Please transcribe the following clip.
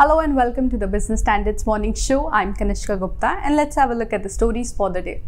Hello and welcome to the Business Standard's Morning Show. I'm Kanishka Gupta and let's have a look at the stories for the day.